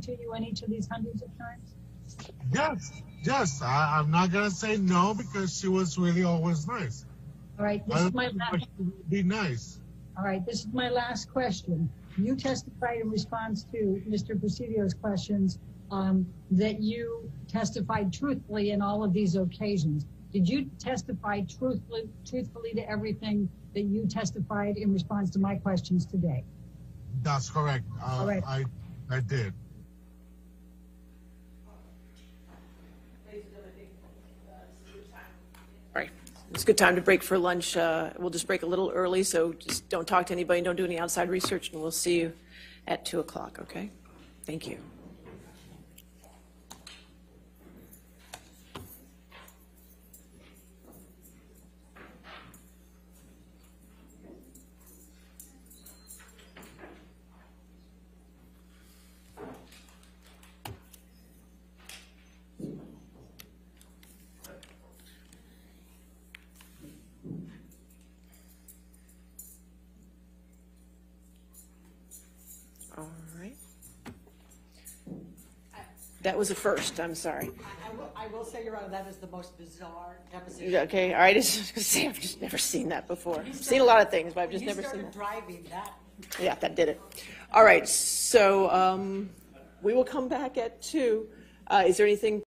to you in each of these hundreds of times? Yes, yes. I, I'm not gonna say no because she was really always nice. All right, this I is my last, be nice. all right, this is my last question. You testified in response to Mr. Presidio's questions um, that you testified truthfully in all of these occasions. Did you testify truthfully, truthfully to everything that you testified in response to my questions today? That's correct. Uh, All right. I, I did. All right, it's a good time to break for lunch. Uh, We'll just break a little early, so just don't talk to anybody, don't do any outside research, and we'll see you at 2 o'clock, okay? Thank you. That was a first, I'm sorry. I will, I will say, Your Honor, that is the most bizarre deposition. Okay, all right, I gonna say, I've just never seen that before. I've Seen a lot of things, but I've just never you seen started that. driving, that, Yeah, that did it. All right, so um, we will come back at two. Uh, Is there anything